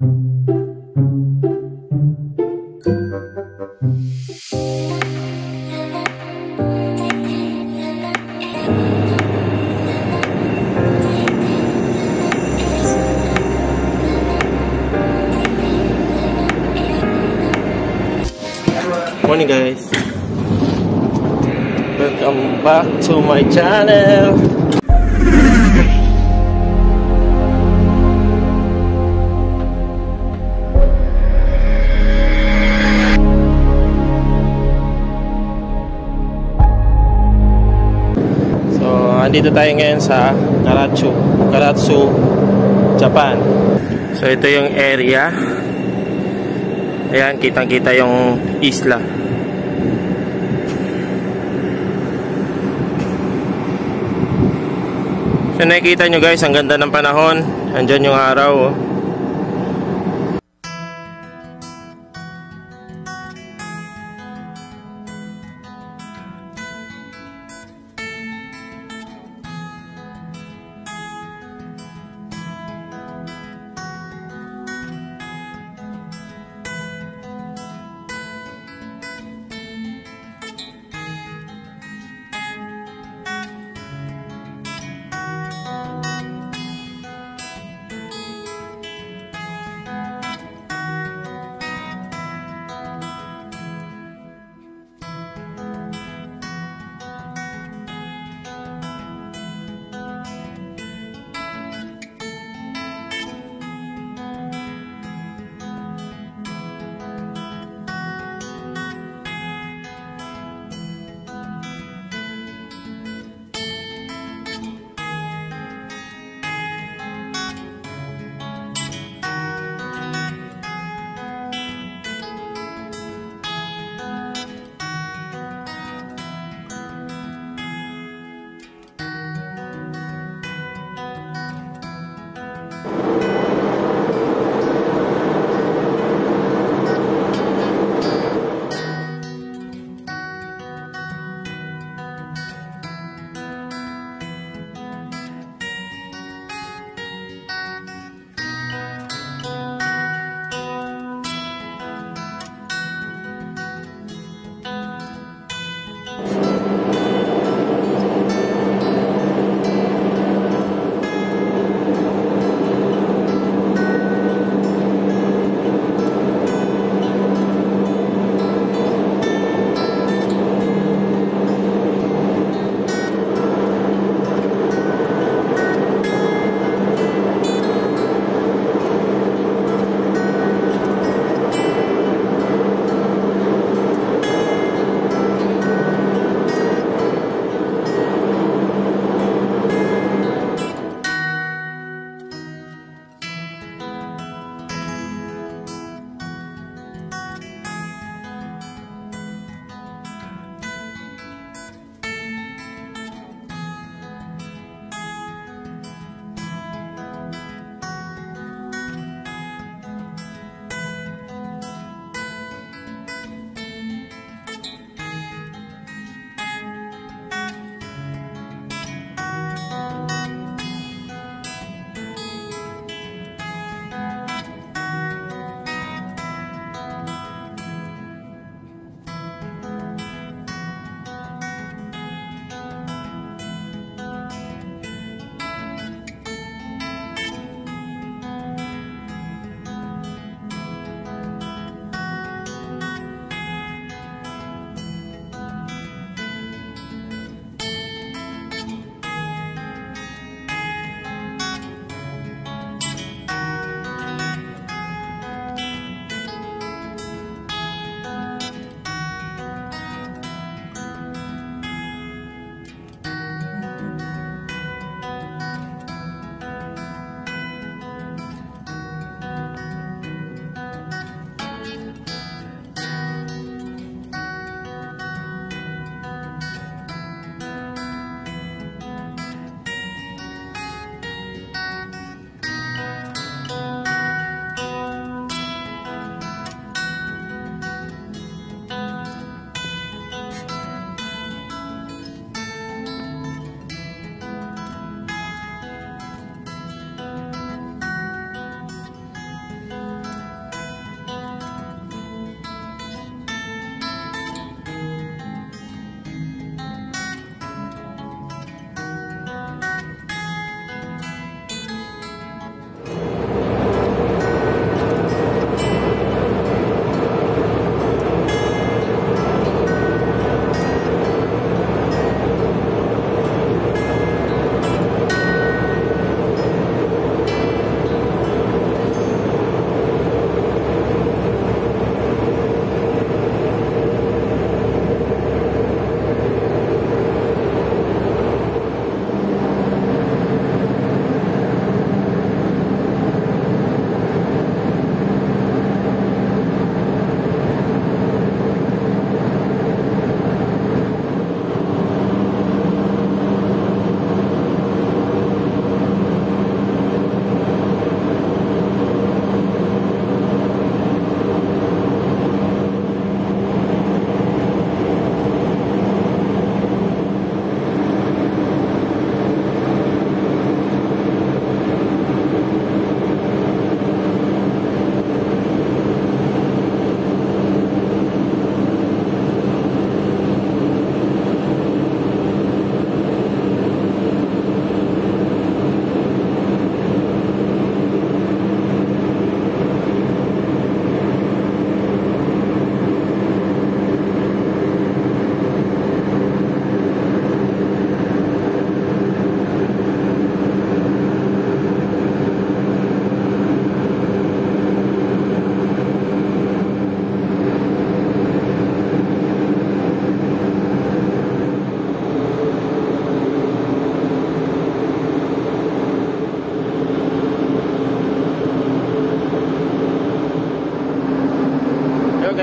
Morning guys. Welcome back to my channel. Andito tayo ngayon sa Karatsu, Karatsu, Japan. So, ito yung area. Ayan, kitang-kita yung isla. So nakikita nyo guys, ang ganda ng panahon. Andyan yung araw. Oh.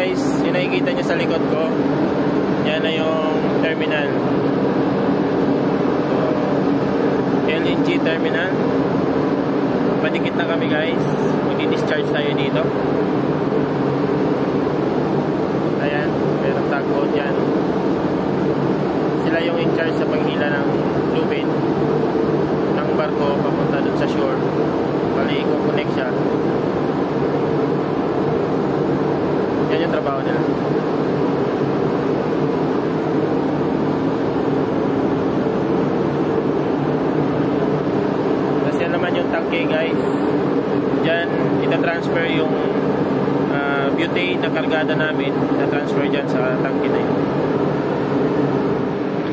Guys, yung nakikita nyo sa likod ko, yan na yung terminal. So, LNG terminal. Padikit na kami guys. Magdi-discharge tayo dito. Ayan, merong tugboat yan. Sila yung in charge sa paghila ng barko papunta dun sa shore. Bali, i-connect siya. Yan yung trabaho nila. Tapos yan naman yung tangke guys. Diyan, ita-transfer yung uh, butane na kargada namin. Ita-transfer dyan sa tangke na yun.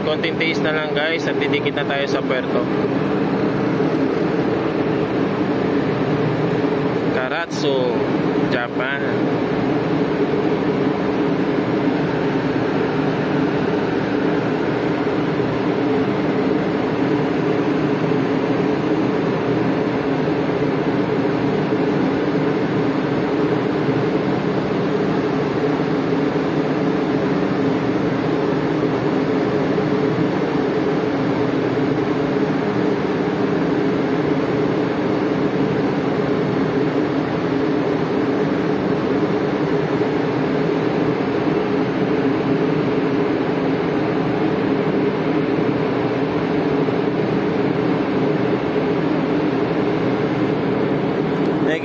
Konting taste na lang guys at didikit na tayo sa puerto. Karatsu, Japan.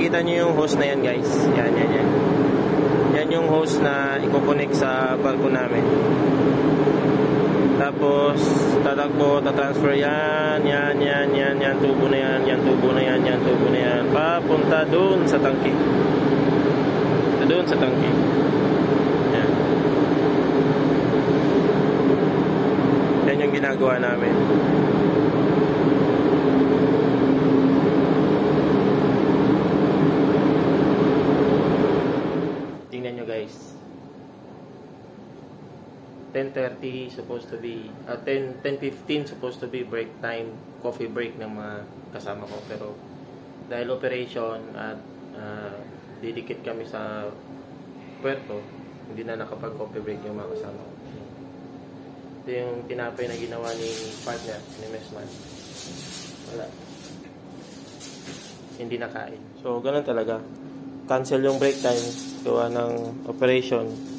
Nakikita nyo yung hose na yan guys. Yan, yan, yan. Yan yung hose na i-connect sa barko namin. Tapos, tatakbo, tatransfer yan, yan, yan, yan, yan, tubo na yan, yan, tubo na yan, yan, tubo na yan. Papunta doon sa tangke. Doon sa tangke. Yan. Yan yung ginagawa namin. Tingnan nyo guys. 10.30 supposed to be, uh, 10, 10.15 supposed to be break time, coffee break ng mga kasama ko. Pero dahil operation at uh, didikit kami sa puerto, hindi na nakapag-coffee break yung mga kasama ko. Ito yung tinapay na ginawa ni partner, ni Mesman. Wala. Hindi nakain. So, ganun talaga. Cancel yung break time, gawa ng operation.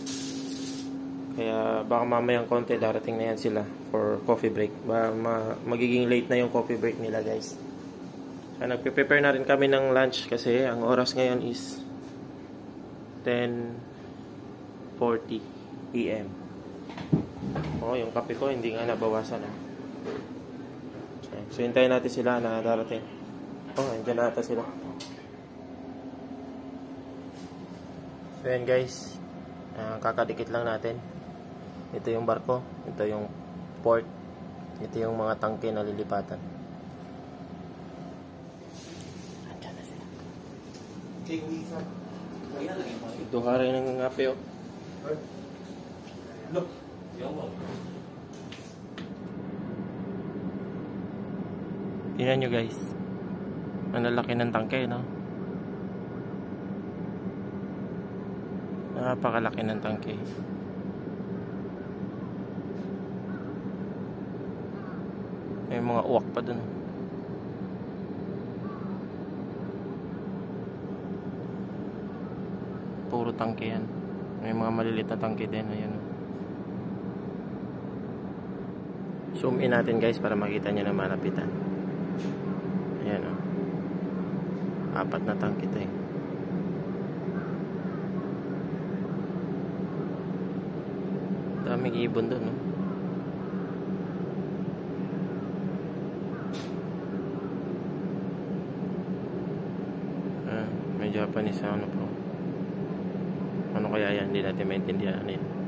Kaya baka mamayang konti darating na yan sila for coffee break. Ba, ma, magiging late na yung coffee break nila guys. Kaya nagpe-prepare na rin kami ng lunch kasi ang oras ngayon is 10.40 p.m. Oh, yung kape ko hindi nga nabawasan ah. Okay. So hintayin natin sila na darating. Oh, andyan na ata sila. So yan guys, uh, kakadikit lang natin. Ito yung barko, ito yung port, ito yung mga tangke na lilipatan. Andyan na sila. Duha rin ng ngape oh. Tingnan nyo guys. Ang lalaki ng tangke, no? Napakalaki ng tangke. May mga uwak pa dun. Puro tangke yan. May mga maliliit na tangke din. Ayan. Zoom in natin guys para makita nyo na malapitan. Ayan o. Apat na tangke ito eh. Daming ibon doon, no? Ah, may Japanese ano po. Ano kaya yan? Hindi natin maintindihan ano yan.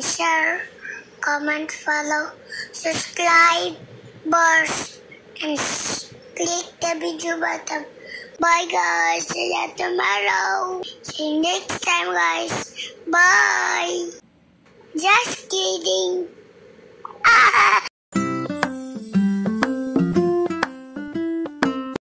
Share, comment, follow, subscribe, bars, and click the video button. Bye guys, see you tomorrow. See you next time guys. Bye. Just kidding. Ah.